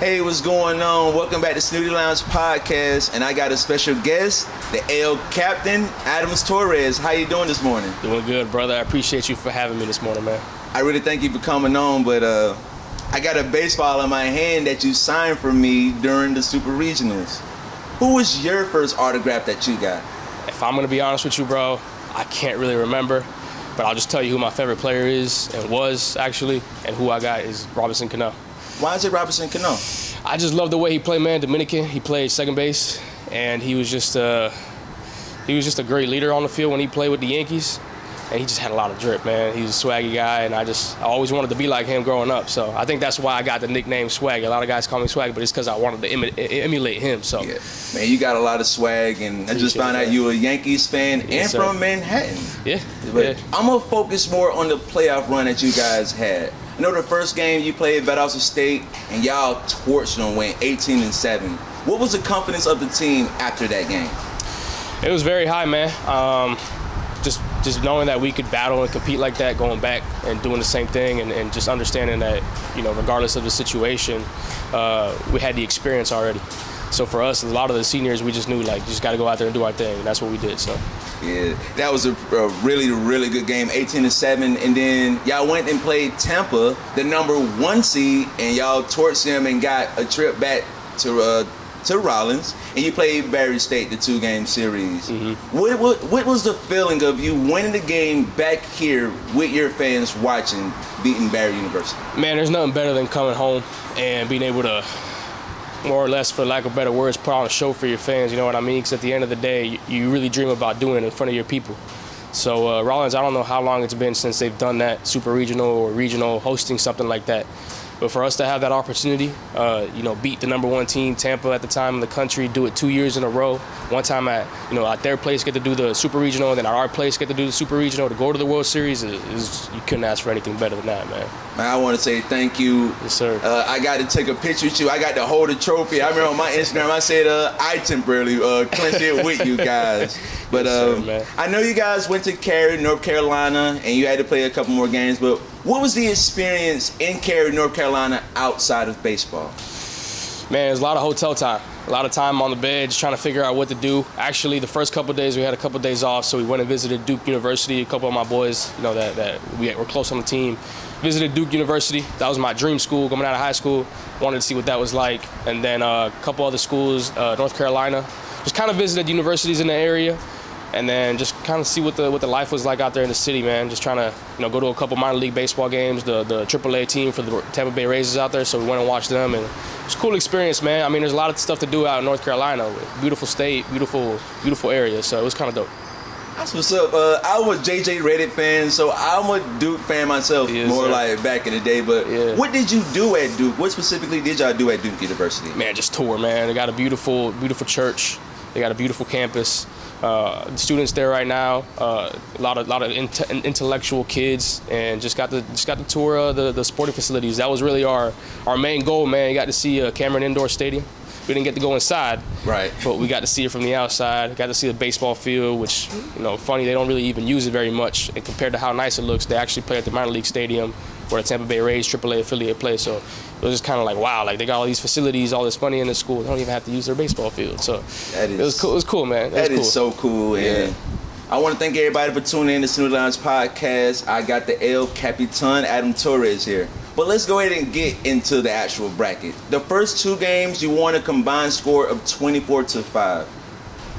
Hey, what's going on? Welcome back to Snoody Lounge Podcast, and I got a special guest, the L Captain, Adams Torres. How you doing this morning? Doing good, brother. I appreciate you for having me this morning, man. I really thank you for coming on, but uh, I got a baseball in my hand that you signed for me during the Super Regionals. Who was your first autograph that you got? If I'm gonna be honest with you, bro, I can't really remember, but I'll just tell you who my favorite player is and was actually, and who I got is Robinson Cano. Why is it Robinson Cano? I just love the way he played, man. Dominican, he played second base, and he was just uh, he was just a great leader on the field when he played with the Yankees, and he just had a lot of drip, man. He was a swaggy guy, and I just I always wanted to be like him growing up. So I think that's why I got the nickname Swag. A lot of guys call me Swag, but it's because I wanted to emi- e- emulate him. So Yeah, man, you got a lot of swag, and I just Appreciate found out that. you a Yankees fan and sir. from Manhattan. yeah, But yeah. I'm gonna focus more on the playoff run that you guys had. I know the first game you played at Valdosta State, and y'all torched them, went 18 and seven. What was the confidence of the team after that game? It was very high, man. Um, just just knowing that we could battle and compete like that, going back and doing the same thing, and, and just understanding that you know, regardless of the situation, uh, we had the experience already. So for us, a lot of the seniors, we just knew like just got to go out there and do our thing, and that's what we did. So Yeah, that was a, a really, really good game, 18 to seven. And then y'all went and played Tampa, the number one seed, and y'all torched them and got a trip back to uh, to Rollins. And you played Barry State, the two game series. What, what what was the feeling of you winning the game back here with your fans watching, beating Barry University? man, there's nothing better than coming home and being able to, more or less, for lack of better words, put on a show for your fans. You know what I mean? Because at the end of the day, you, you really dream about doing it in front of your people. So uh, Rollins, I don't know how long it's been since they've done that, super regional or regional, hosting something like that. But for us to have that opportunity, uh, you know, beat the number one team, Tampa at the time in the country, do it two years in a row. One time at, you know, at their place, get to do the super regional, and then at our place, get to do the super regional, to go to the World Series is, is you couldn't ask for anything better than that, man. Man, I want to say thank you. Yes, sir. Uh, I got to take a picture with you. I got to hold the trophy. I remember on my Instagram, I said uh, I temporarily uh, clinched it with you guys. But Yes, sir, um, man. I know you guys went to Cary, North Carolina, and you had to play a couple more games. But what was the experience in Cary, North Carolina, outside of baseball? Man, there's a lot of hotel time, a lot of time on the bed, just trying to figure out what to do. Actually, the first couple days we had a couple days off, so we went and visited Duke University. A couple of my boys, you know, that, that we were close on the team, visited Duke University. That was my dream school coming out of high school. Wanted to see what that was like, and then uh, a couple other schools, uh, North Carolina. Just kind of visited universities in the area, and then just kind of see what the what the life was like out there in the city, man. Just trying to you know go to a couple minor league baseball games. The the AAA team for the Tampa Bay Rays is out there, so we went and watched them, and it's a cool experience, man. I mean, there's a lot of stuff to do out in North Carolina. Beautiful state, beautiful beautiful area, so it was kind of dope. That's what's up. Uh, I was JJ Redick fan, so I'm a Duke fan myself, more like back in the day. But Yeah. what did you do at Duke? What specifically did y'all do at Duke University? Man, just tour, man. They got a beautiful beautiful church. They got a beautiful campus. Uh, the students there right now, uh, a lot of lot of inte- intellectual kids, and just got the just got the tour of the, the sporting facilities. That was really our our main goal, man. You got to see uh, Cameron Indoor Stadium. We didn't get to go inside, Right. but we got to see it from the outside. Got to see the baseball field, which you know, funny they don't really even use it very much. And compared to how nice it looks, they actually play at the minor league stadium where the Tampa Bay Rays AAA affiliate play. So it was just kind of like wow, like they got all these facilities, all this money in the school. They don't even have to use their baseball field. So That it was cool. It was cool, man. That was is so cool. And I want to thank everybody for tuning in to Snoody Lounge Podcast. I got the El Capitan Adam Torres here. But let's go ahead and get into the actual bracket. The first two games, you want a combined score of 24 to 5.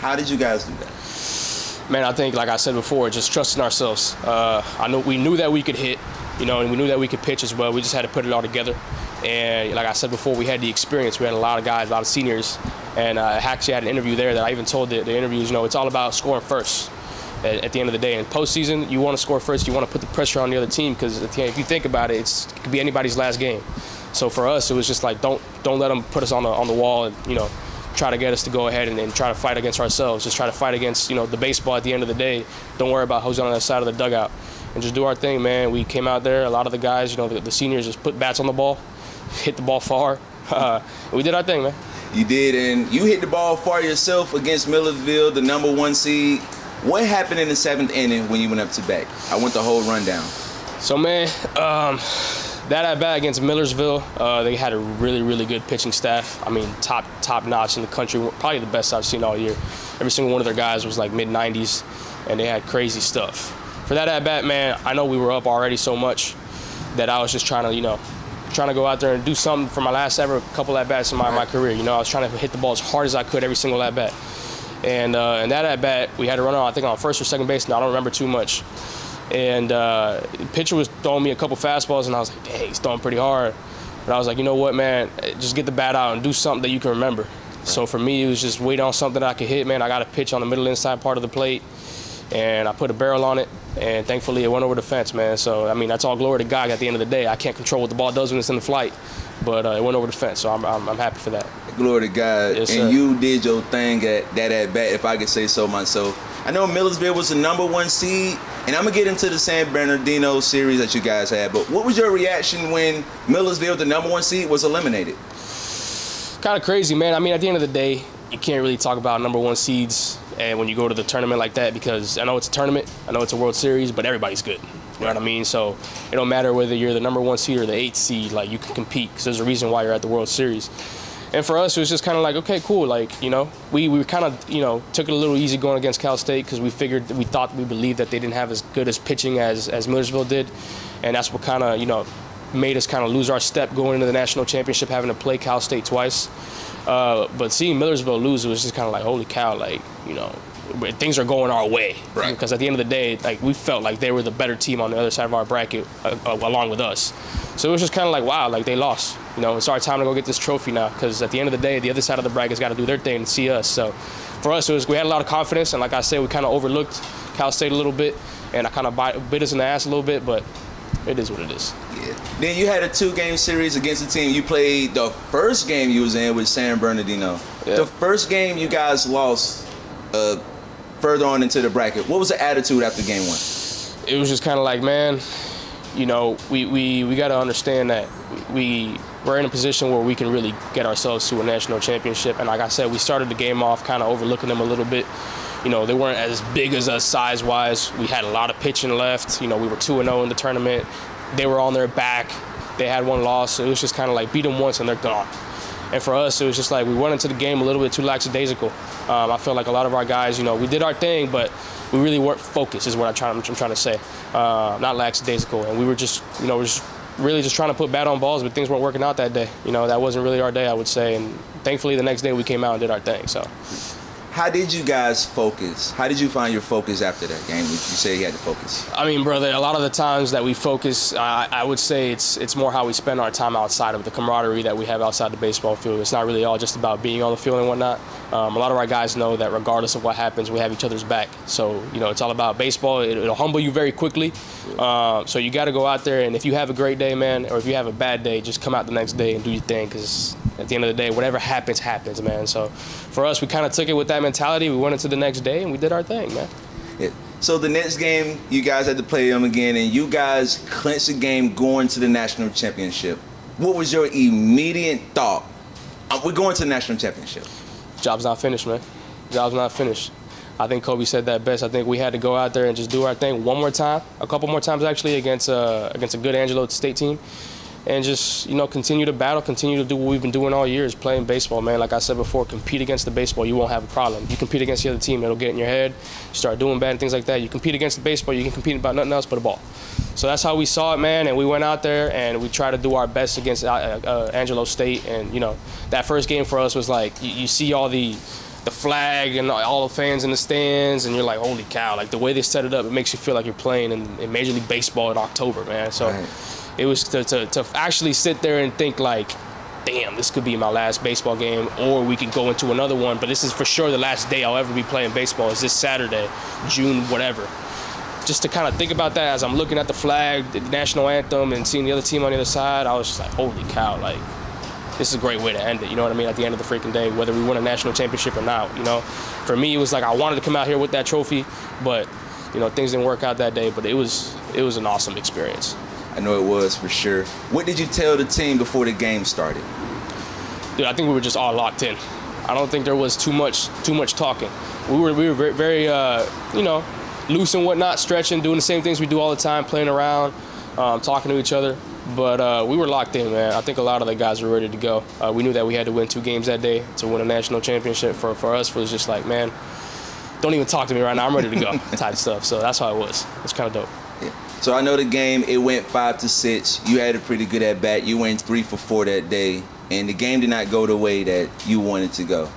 How did you guys do that? Man, I think, like I said before, just trusting ourselves. Uh, I know we knew that we could hit, you know, and we knew that we could pitch as well. We just had to put it all together. And like I said before, we had the experience. We had a lot of guys, a lot of seniors, and uh, I actually had an interview there that I even told the, the interviews, you know, it's all about scoring first. At, at the end of the day, in postseason, you want to score first. You want to put the pressure on the other team because if you think about it, it's, it could be anybody's last game. So for us, it was just like don't don't let them put us on the on the wall and you know try to get us to go ahead and, and try to fight against ourselves. Just try to fight against you know the baseball at the end of the day. Don't worry about who's on the side of the dugout, and just do our thing, man. We came out there. A lot of the guys, you know, the, the seniors just put bats on the ball, hit the ball far. Uh, we did our thing, man. You did, and you hit the ball far yourself against Millersville, the number one seed. What happened in the seventh inning when you went up to bat? I want the whole rundown. So man, um, that at bat against Millersville, uh, they had a really, really good pitching staff. I mean, top top notch in the country, probably the best I've seen all year. Every single one of their guys was like mid 90s, and they had crazy stuff. For that at bat, man, I know we were up already so much that I was just trying to, you know, trying to go out there and do something for my last ever couple at bats in my, my career. You know, I was trying to hit the ball as hard as I could every single at bat. And uh, and that at bat, we had to run on, I think, on first or second base. And I don't remember too much. And uh, the pitcher was throwing me a couple fastballs, and I was like, dang, he's throwing pretty hard. But I was like, you know what, man, just get the bat out and do something that you can remember. So for me, it was just wait on something that I could hit, man. I got a pitch on the middle inside part of the plate, and I put a barrel on it, and thankfully it went over the fence, man. So I mean, that's all glory to God. At the end of the day, I can't control what the ball does when it's in the flight, but uh, it went over the fence, so I'm, I'm, I'm happy for that. Glory to God. Yes, and you did your thing at that at bat, if I could say so myself. I know Millersville was the number one seed, and I'm gonna get into the San Bernardino series that you guys had. But what was your reaction when Millersville, the number one seed, was eliminated? kind of crazy, man. I mean, at the end of the day, you can't really talk about number one seeds and when you go to the tournament like that because I know it's a tournament, I know it's a World Series, but everybody's good. You know what I mean? So it don't matter whether you're the number one seed or the eighth seed, like you can compete because there's a reason why you're at the World Series. And for us, it was just kind of like, okay, cool. Like, you know, we, we kind of, you know, took it a little easy going against Cal State because we figured, we thought, we believed that they didn't have as good as pitching as, as Millersville did. And that's what kind of, you know, made us kind of lose our step going into the national championship, having to play Cal State twice. Uh, but seeing Millersville lose, it was just kind of like, holy cow, like, you know, things are going our way. Right. Because at the end of the day, like, we felt like they were the better team on the other side of our bracket uh, uh, along with us. So it was just kind of like, wow, like they lost. You know, it's our time to go get this trophy now. Because at the end of the day, the other side of the bracket's got to do their thing and see us. So for us, it was we had a lot of confidence, and like I said, we kind of overlooked Cal State a little bit, and I kind of bit us in the ass a little bit, but it is what it is. Yeah. Then you had a two-game series against the team. You played the first game you was in with San Bernardino. Yeah. The first game you guys lost uh, further on into the bracket. What was the attitude after game one? it was just kind of like, man, you know, we, we, we got to understand that we we're in a position where we can really get ourselves to a national championship. And like I said, we started the game off kind of overlooking them a little bit. You know, they weren't as big as us size wise. We had a lot of pitching left. You know, we were 2 and 0 in the tournament. They were on their back. They had one loss. So it was just kind of like beat them once and they're gone. And for us, it was just like we went into the game a little bit too lackadaisical. Um, I feel like a lot of our guys, you know, we did our thing, but we really weren't focused. Is what I'm trying, I'm trying to say. Uh, not lackadaisical, and we were just, you know, we're just really just trying to put bat on balls, but things weren't working out that day. You know, that wasn't really our day, I would say. And thankfully, the next day we came out and did our thing. So. How did you guys focus? How did you find your focus after that game? You say you had to focus. I mean, brother, a lot of the times that we focus, I, I would say it's it's more how we spend our time outside of the camaraderie that we have outside the baseball field. It's not really all just about being on the field and whatnot. Um, a lot of our guys know that regardless of what happens, we have each other's back. So you know, it's all about baseball. It, it'll humble you very quickly. Uh, so you got to go out there, and if you have a great day, man, or if you have a bad day, just come out the next day and do your thing. Because at the end of the day, whatever happens, happens, man. So for us, we kind of took it with that mentality. We went into the next day and we did our thing, man. Yeah. So the next game, you guys had to play them again, and you guys clinched the game going to the national championship. What was your immediate thought? Uh, We're going to the national championship. Job's not finished, man. Job's not finished. I think Kobe said that best. I think we had to go out there and just do our thing one more time, a couple more times actually against uh, against a good Angelo State team, and just you know continue to battle, continue to do what we've been doing all year is playing baseball, man. Like I said before, compete against the baseball, you won't have a problem. You compete against the other team, it'll get in your head. You start doing bad things like that. You compete against the baseball, you can compete about nothing else but a ball. So that's how we saw it, man. And we went out there and we tried to do our best against uh, uh, Angelo State. And you know, that first game for us was like you, you see all the the flag and all the fans in the stands, and you're like, holy cow! Like the way they set it up, it makes you feel like you're playing in, in Major League Baseball in October, man. So Right. It was to, to, to actually sit there and think like, damn, this could be my last baseball game, or we could go into another one. But this is for sure the last day I'll ever be playing baseball. Is this Saturday, June whatever. Just to kind of think about that as I'm looking at the flag, the national anthem, and seeing the other team on the other side, I was just like, holy cow, like this is a great way to end it. You know what I mean? At the end of the freaking day, whether we win a national championship or not, you know. For me, it was like I wanted to come out here with that trophy, but you know things didn't work out that day. But it was it was an awesome experience. I know it was for sure. What did you tell the team before the game started? Dude, I think we were just all locked in. I don't think there was too much too much talking. We were we were very, very uh, you know loose and whatnot, stretching, doing the same things we do all the time, playing around, um, talking to each other. But uh, we were locked in, man. I think a lot of the guys were ready to go. Uh, we knew that we had to win two games that day to win a national championship. For for us, it was just like, man, don't even talk to me right now. I'm ready to go, type stuff. So that's how it was. It's kind of dope. Yeah. So I know the game. It went five to six. You had a pretty good at bat. You went three for four that day, and the game did not go the way that you wanted to go.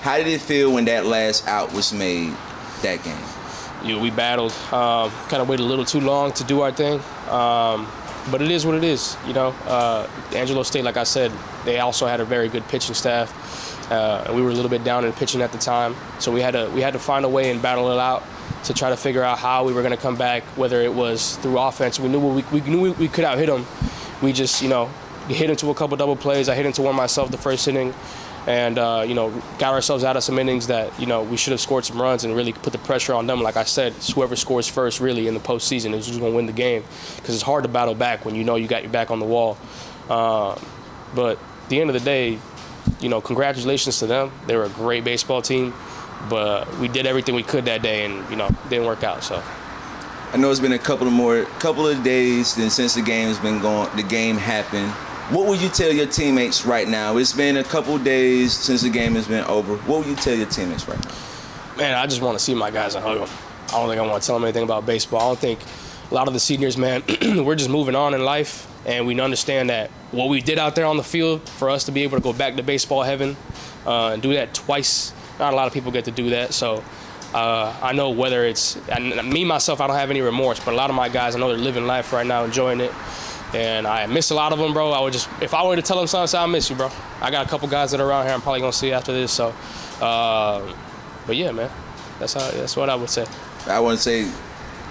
How did it feel when that last out was made that game? You know, we battled. Um, kind of waited a little too long to do our thing. Um, but it is what it is. You know, uh, Angelo State, like I said, they also had a very good pitching staff. Uh, we were a little bit down in pitching at the time, so we had to we had to find a way and battle it out to try to figure out how we were going to come back. Whether it was through offense, we knew we, we knew we, we could out hit them. We just you know hit into a couple double plays. I hit into one myself the first inning and uh, you know got ourselves out of some innings that you know we should have scored some runs and really put the pressure on them. Like I said, whoever scores first really in the postseason is who's going to win the game because it's hard to battle back when you know you got your back on the wall. Uh, but at the end of the day, you know, congratulations to them. They were a great baseball team, but we did everything we could that day, and you know, didn't work out. So. I know it's been a couple of more, couple of days since the game has been going. The game happened what would you tell your teammates right now? It's been a couple days since the game has been over. What would you tell your teammates right now? Man, I just want to see my guys and hug them. I don't think I want to tell them anything about baseball. I don't think a lot of the seniors, man, we're just moving on in life, and we understand that what we did out there on the field for us to be able to go back to baseball heaven uh, and do that twice. Not a lot of people get to do that, so. Uh, I know whether it's and me myself, I don't have any remorse, but a lot of my guys, I know they're living life right now, enjoying it and I miss a lot of them, bro. I would just, if I were to tell them something, I miss you, bro. I got a couple guys that are around here. I'm probably gonna see after this. So, uh, but yeah, man, that's how. That's what I would say. I want to say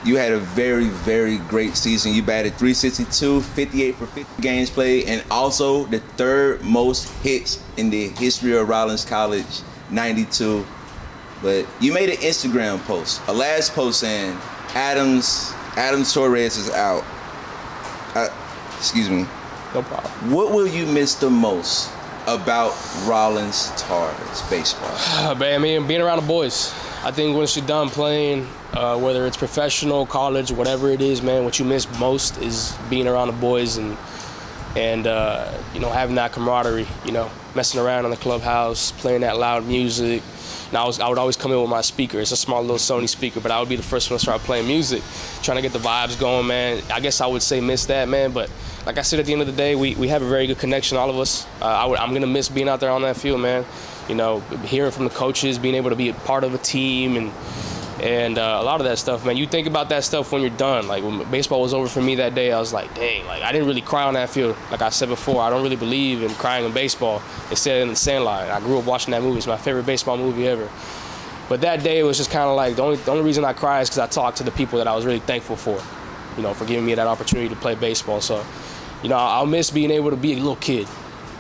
you had a very, very great season. You batted 362, 58 for 50 games played, and also the third most hits in the history of Rollins College, 92. But you made an Instagram post, a last post saying Adams Adams Torres is out. I, Excuse me. No problem. What will you miss the most about Rollins Tars baseball? Man, I mean, being around the boys. I think once you're done playing, uh, whether it's professional, college, whatever it is, man, what you miss most is being around the boys and and uh, you know having that camaraderie. You know, messing around in the clubhouse, playing that loud music. And I was I would always come in with my speaker. It's a small little Sony speaker, but I would be the first one to start playing music, trying to get the vibes going, man. I guess I would say miss that, man, but like I said, at the end of the day, we, we have a very good connection, all of us. Uh, I am going to miss being out there on that field, man. You know, hearing from the coaches, being able to be a part of a team, and and uh, a lot of that stuff, man. You think about that stuff when you're done. Like when baseball was over for me that day, I was like, dang, like I didn't really cry on that field. Like I said before, I don't really believe in crying in baseball. Instead, in the Sandlot. I grew up watching that movie. It's my favorite baseball movie ever. But that day, it was just kind of like the only the only reason I cry is because I talked to the people that I was really thankful for. You know, for giving me that opportunity to play baseball. So you know, I'll miss being able to be a little kid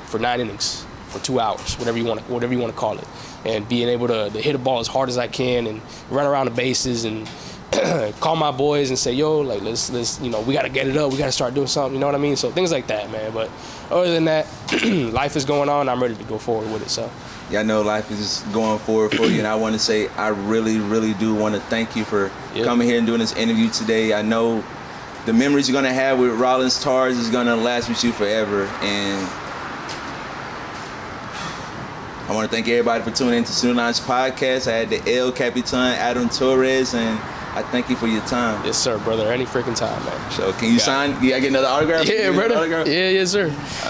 for nine innings, for two hours, whatever you want whatever you want to call it, and being able to, to hit a ball as hard as I can and run around the bases and call my boys and say, yo, like let's let's you know we got to get it up, we got to start doing something. You know what I mean? So things like that, man. But other than that, life is going on. I'm ready to go forward with it. So. Yeah, I know life is going forward for you, and I want to say I really, really do want to thank you for yep. coming here and doing this interview today. I know the memories you're gonna have with Rollins Tars is gonna last with you forever. And I want to thank everybody for tuning in to Lounge Podcast. I had the El Capitan Adam Torres, and I thank you for your time. Yes, sir, brother. Any freaking time, man. So, can you sign? Yeah, I get another autograph? Yeah, brother. Autograph? Yeah, yes, sir.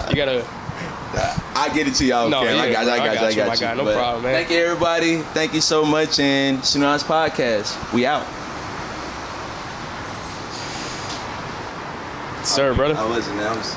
You gotta. Uh, I get it to y'all. No, yeah, I got you. I got, I got you. I got you. No but problem, man. Thank you, everybody. Thank you so much. And Lounge Podcast. We out. Sir, brother. I wasn't. I was.